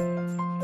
Música